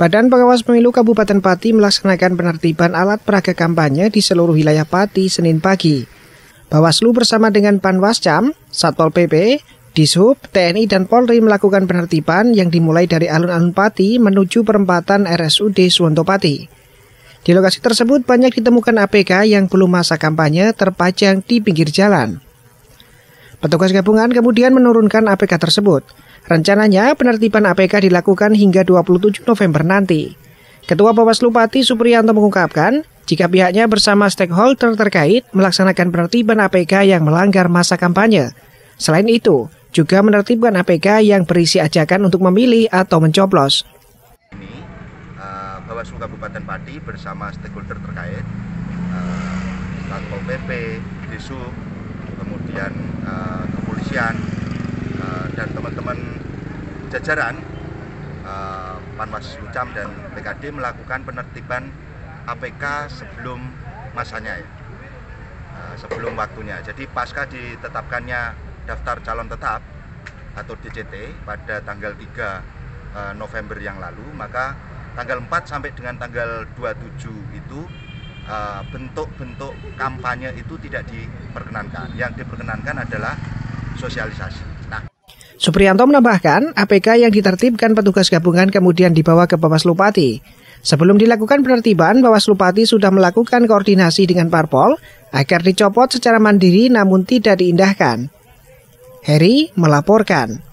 Badan Pengawas Pemilu Kabupaten Pati melaksanakan penertiban alat peraga kampanye di seluruh wilayah Pati Senin pagi. Bawaslu bersama dengan Panwascam, Satpol PP, Dishub, TNI, dan Polri melakukan penertiban yang dimulai dari alun-alun Pati menuju perempatan RSUD Suwontopati. Di lokasi tersebut banyak ditemukan APK yang belum masa kampanye terpajang di pinggir jalan. Petugas gabungan kemudian menurunkan APK tersebut. Rencananya penertiban APK dilakukan hingga 27 November nanti. Ketua Bawaslu Pati Supriyanto mengungkapkan, jika pihaknya bersama stakeholder terkait melaksanakan penertiban APK yang melanggar masa kampanye. Selain itu, juga menertibkan APK yang berisi ajakan untuk memilih atau mencoblos. Ini uh, Bawaslu Kabupaten Pati bersama stakeholder terkait, uh, Satpol PP, Disub, kemudian uh, kepolisian uh, dan teman-teman jajaran uh, Panwas Lucam dan PKD melakukan penertiban APK sebelum masanya ya, uh, sebelum waktunya. Jadi pasca ditetapkannya daftar calon tetap atau DCT pada tanggal 3 uh, November yang lalu, maka tanggal 4 sampai dengan tanggal 27 itu bentuk-bentuk uh, kampanye itu tidak diperkenankan. Yang diperkenankan adalah sosialisasi. Supriyanto menambahkan, APK yang ditertibkan petugas gabungan kemudian dibawa ke Bawaslu Pati. Sebelum dilakukan penertiban, Bawaslu Pati sudah melakukan koordinasi dengan Parpol agar dicopot secara mandiri namun tidak diindahkan. Heri melaporkan.